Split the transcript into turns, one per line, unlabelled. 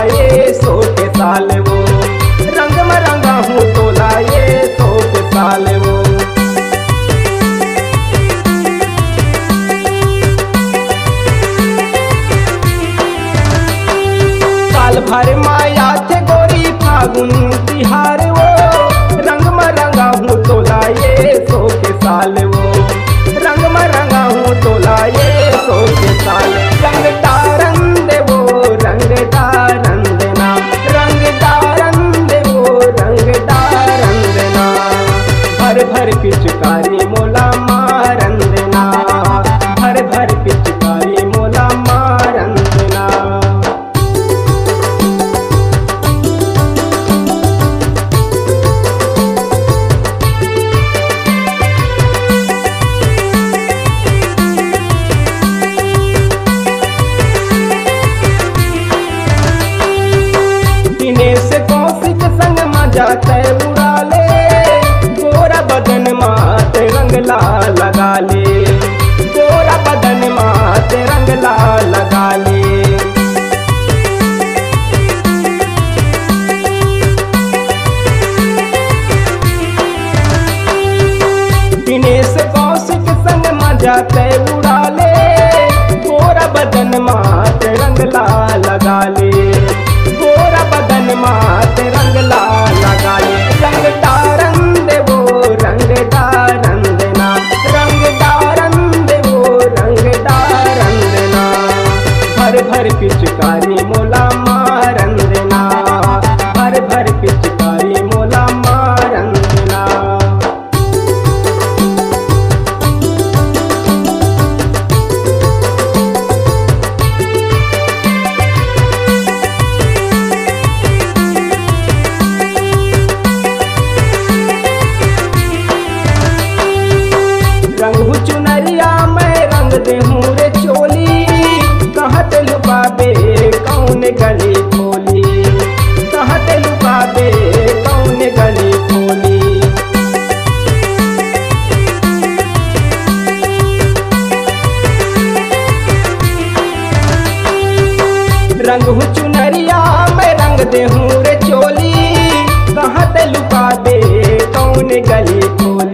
लाए सोटे साल वो रंग में रंगा हूँ तो लाए सोटे साल वो साल भर माया थे गोरी फागुन जाते उड़ा ले गोरा बदन मात रंगला लगा ले गोरा बदन मात रंगला लगा ले दिनेश कौशिक संग मज़ा ते उड़ा ले गोरा बदन मात रंगला रंग हूँ चुनरिया, मैं रंग दे हूँ रे चोली। कहाँ ते लुका दे, कौन गली खोली?